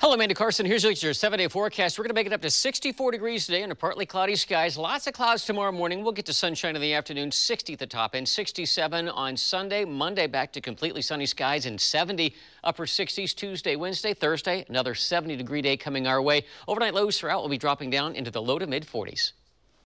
Hello, Amanda Carson. Here's your seven-day forecast. We're going to make it up to 64 degrees today under partly cloudy skies. Lots of clouds tomorrow morning. We'll get to sunshine in the afternoon, 60 at the top end, 67 on Sunday. Monday back to completely sunny skies and 70 upper 60s Tuesday, Wednesday, Thursday. Another 70 degree day coming our way. Overnight lows throughout will be dropping down into the low to mid 40s.